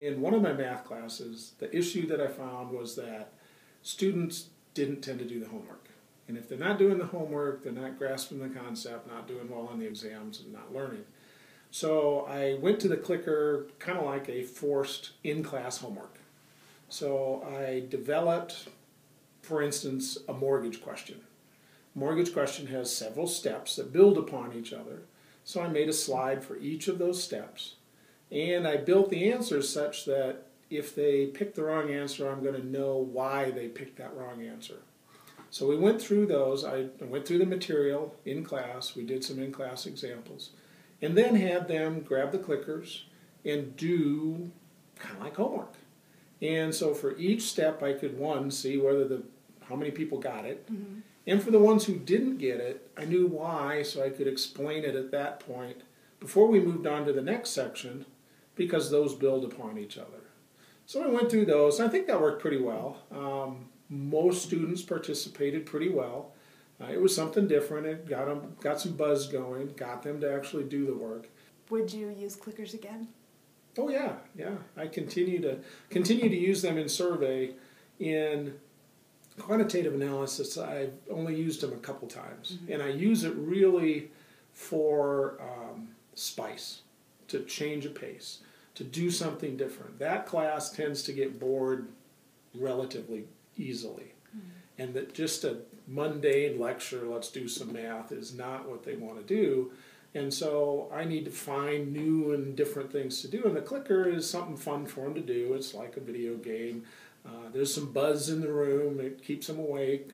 In one of my math classes, the issue that I found was that students didn't tend to do the homework. And if they're not doing the homework, they're not grasping the concept, not doing well on the exams, and not learning. So I went to the clicker kind of like a forced in class homework. So I developed, for instance, a mortgage question. Mortgage question has several steps that build upon each other. So I made a slide for each of those steps. And I built the answers such that if they pick the wrong answer, I'm going to know why they picked that wrong answer. So we went through those. I went through the material in class. We did some in class examples. And then had them grab the clickers and do kind of like homework. And so for each step, I could one see whether the how many people got it, mm-hmm. and for the ones who didn't get it, I knew why, so I could explain it at that point before we moved on to the next section, because those build upon each other. So I went through those. I think that worked pretty well. Um, most students participated pretty well. Uh, it was something different. It got them got some buzz going, got them to actually do the work. Would you use clickers again? Oh yeah, yeah. I continue to continue to use them in survey. In quantitative analysis, I've only used them a couple times, mm-hmm. and I use it really for um, spice to change a pace, to do something different. That class tends to get bored relatively easily, mm-hmm. and that just a mundane lecture, let's do some math, is not what they want to do and so I need to find new and different things to do. And the clicker is something fun for them to do. It's like a video game. Uh, there's some buzz in the room, it keeps them awake.